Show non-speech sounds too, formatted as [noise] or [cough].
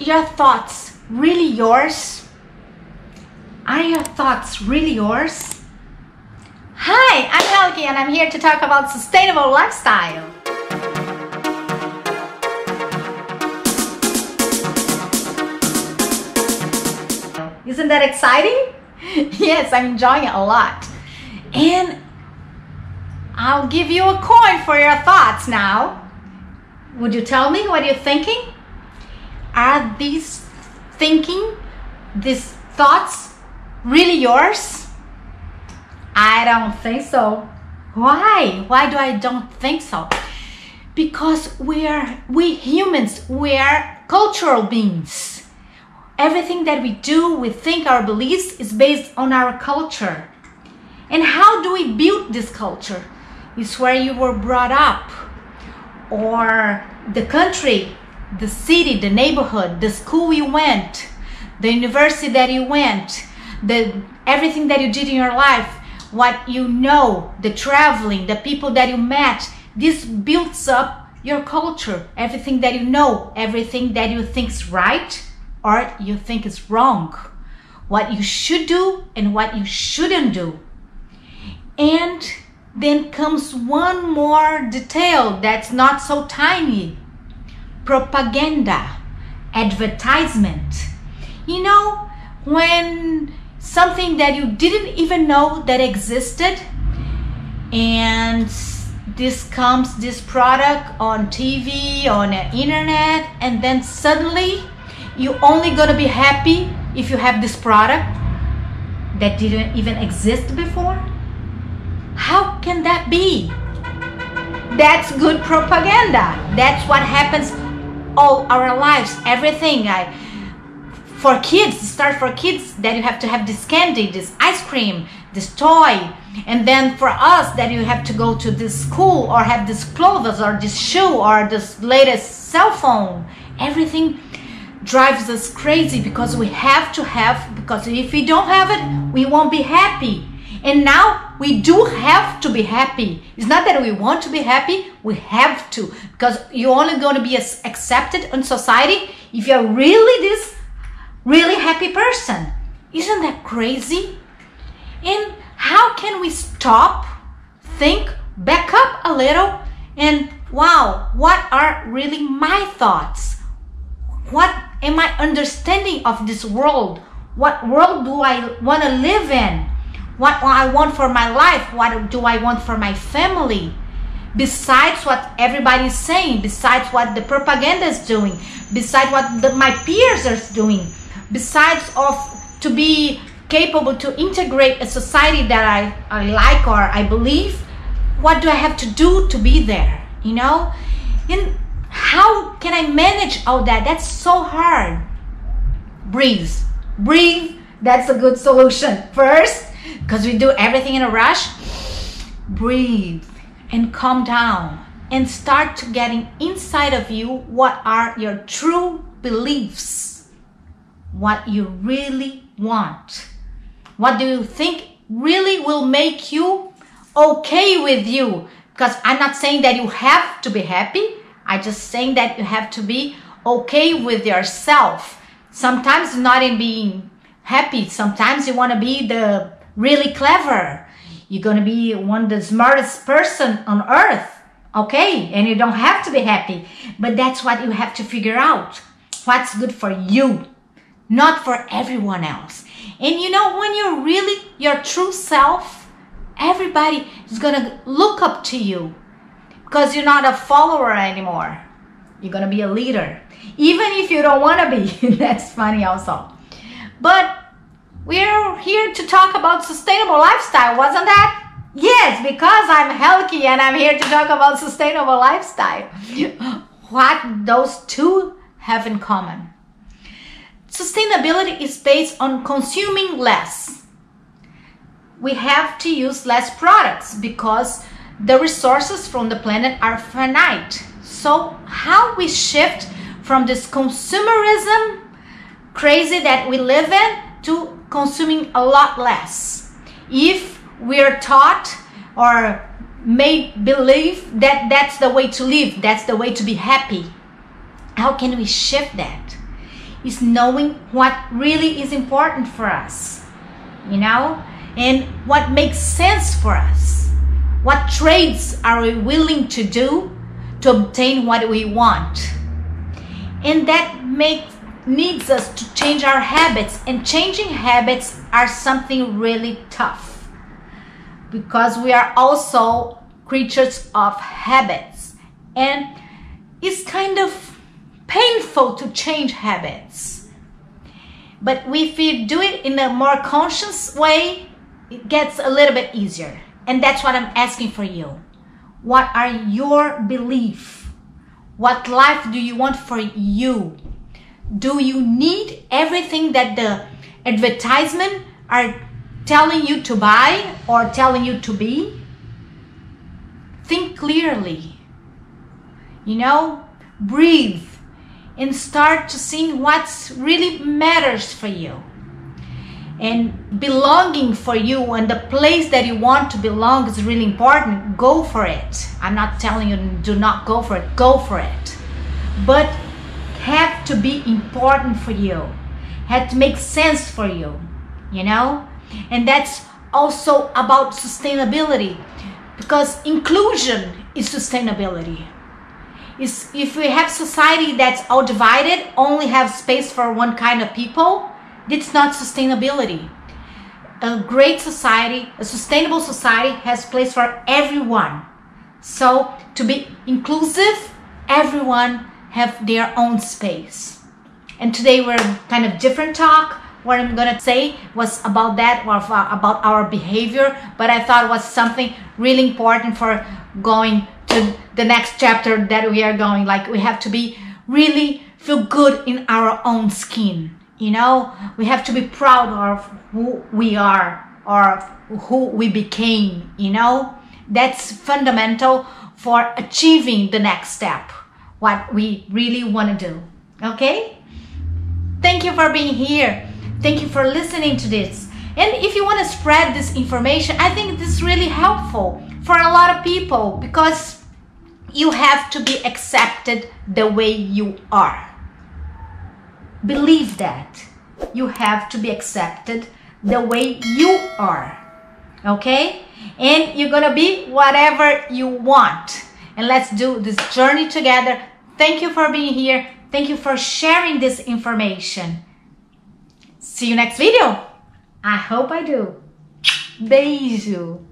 your thoughts really yours? Are your thoughts really yours? Hi, I'm Helke and I'm here to talk about sustainable lifestyle. Isn't that exciting? [laughs] yes, I'm enjoying it a lot. And I'll give you a coin for your thoughts now. Would you tell me what you're thinking? Are these thinking, these thoughts really yours? I don't think so. Why? Why do I don't think so? Because we are we humans, we are cultural beings. Everything that we do, we think our beliefs is based on our culture. And how do we build this culture? It's where you were brought up or the country, the city, the neighborhood, the school you went, the university that you went, the everything that you did in your life, what you know, the traveling, the people that you met, this builds up your culture, everything that you know, everything that you think is right or you think is wrong, what you should do and what you shouldn't do. And then comes one more detail that's not so tiny propaganda, advertisement. You know, when something that you didn't even know that existed and this comes this product on TV on the internet and then suddenly you only gonna be happy if you have this product that didn't even exist before how can that be? That's good propaganda. That's what happens all our lives. Everything. I for kids, start for kids that you have to have this candy, this ice cream, this toy, and then for us that you have to go to this school or have this clothes or this shoe or this latest cell phone. Everything drives us crazy because we have to have because if we don't have it, we won't be happy. And now we do have to be happy. It's not that we want to be happy, we have to. Because you're only going to be accepted in society if you're really this really happy person. Isn't that crazy? And how can we stop, think, back up a little, and wow, what are really my thoughts? What am I understanding of this world? What world do I want to live in? What I want for my life, what do I want for my family, besides what everybody is saying, besides what the propaganda is doing, besides what the, my peers are doing, besides of to be capable to integrate a society that I, I like or I believe, what do I have to do to be there, you know? And how can I manage all that? That's so hard. Breathe. Breathe. That's a good solution. First, because we do everything in a rush, breathe and calm down and start to getting inside of you what are your true beliefs, what you really want. What do you think really will make you okay with you? Because I'm not saying that you have to be happy. I just saying that you have to be okay with yourself. Sometimes not in being happy. Sometimes you want to be the really clever. You're going to be one of the smartest person on earth. Okay. And you don't have to be happy, but that's what you have to figure out. What's good for you, not for everyone else. And you know, when you're really your true self, everybody is going to look up to you because you're not a follower anymore. You're going to be a leader. Even if you don't want to be. [laughs] that's funny also. But we're here to talk about sustainable lifestyle, wasn't that? Yes, because I'm Helke and I'm here to talk about sustainable lifestyle. [gasps] what those two have in common. Sustainability is based on consuming less. We have to use less products because the resources from the planet are finite. So how we shift from this consumerism crazy that we live in to consuming a lot less. If we're taught or made believe that that's the way to live, that's the way to be happy, how can we shift that? is knowing what really is important for us, you know, and what makes sense for us. What trades are we willing to do to obtain what we want? And that makes needs us to change our habits and changing habits are something really tough. Because we are also creatures of habits and it's kind of painful to change habits. But if we do it in a more conscious way it gets a little bit easier. And that's what i'm asking for you. What are your beliefs what life do you want for you do you need everything that the advertisement are telling you to buy or telling you to be? Think clearly. You know breathe and start to see what really matters for you. And belonging for you and the place that you want to belong is really important. Go for it. I'm not telling you do not go for it. Go for it. But have to be important for you, had to make sense for you, you know? And that's also about sustainability because inclusion is sustainability. Is if we have society that's all divided, only have space for one kind of people, it's not sustainability. A great society, a sustainable society has place for everyone. So to be inclusive, everyone have their own space. And today we're kind of different talk. What I'm gonna say was about that, or uh, about our behavior, but I thought was something really important for going to the next chapter that we are going. Like we have to be really feel good in our own skin. You know, we have to be proud of who we are or who we became. You know, that's fundamental for achieving the next step what we really want to do. Okay? Thank you for being here. Thank you for listening to this. And if you want to spread this information, I think this is really helpful for a lot of people because you have to be accepted the way you are. Believe that. You have to be accepted the way you are. Okay? And you're gonna be whatever you want. And let's do this journey together Thank you for being here. Thank you for sharing this information. See you next video. I hope I do. Beijo.